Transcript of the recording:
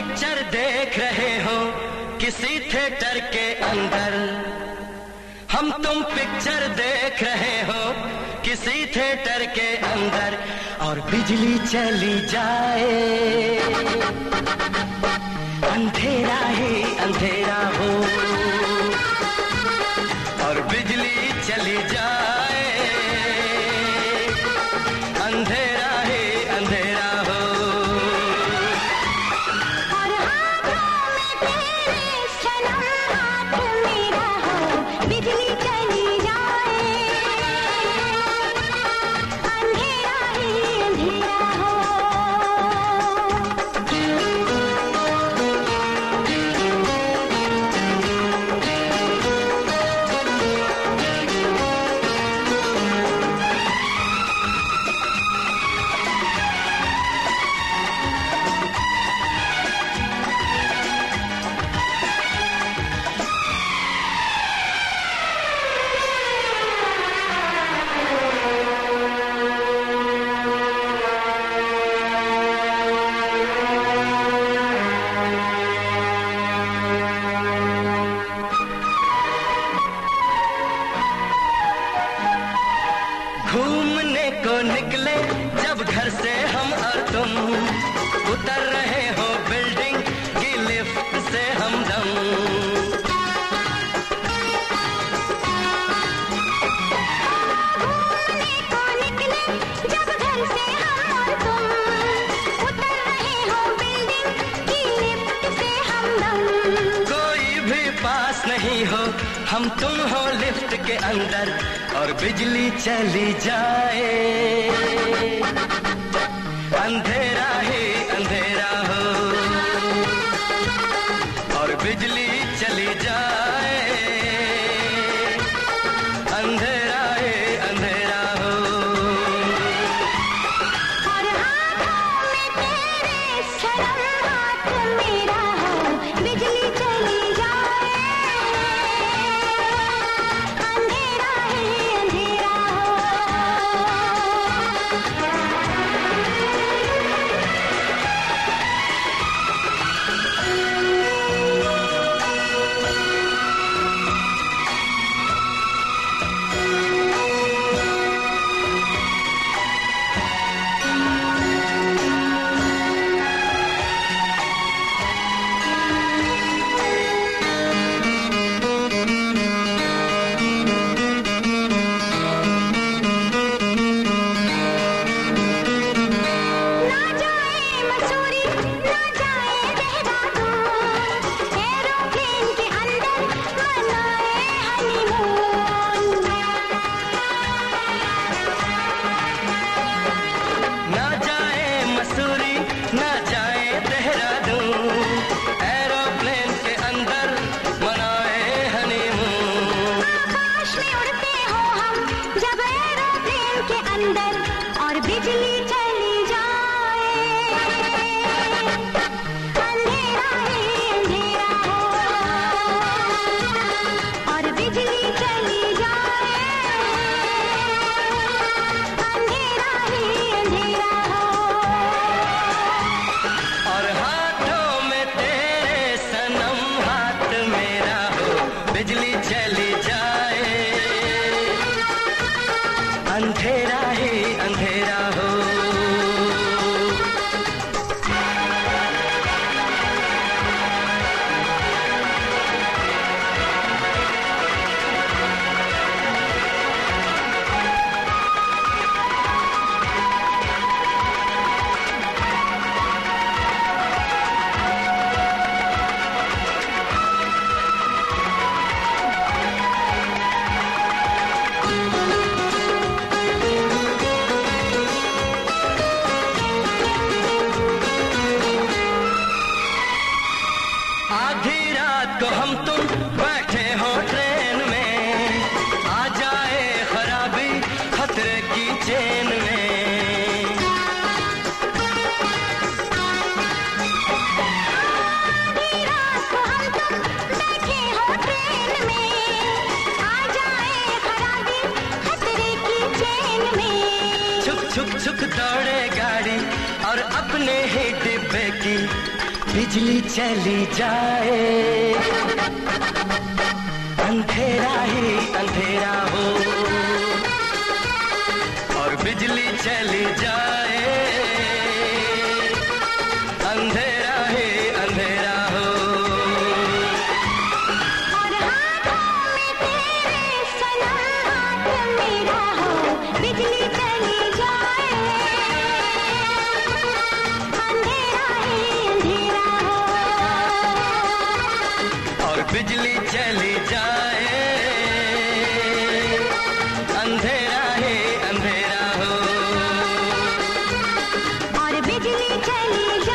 Picture देख रहे हो किसी थिएटर के अंदर। हम तुम पिक्चर देख रहे हो किसी थिएटर के अंदर। और बिजली चली जाए। अंधेरा ही अंधेरा हो। निकले हम तुम हो लिफ्ट के अंदर और बिजली चली जाए। अंधे और बिजली बैठे हो ट्रेन में, आ जाए खराबी खतरे की चेन में। बैठे हो ट्रेन दौड़े गाड़ी और अपने ही डिब्बे बिजली चली जाए। अंधेरा ही अंधेरा हो। और बिजली चली जाए। बिजली चली जाए। अंधेरा है अंधेरा हो। और बिजली चली जाए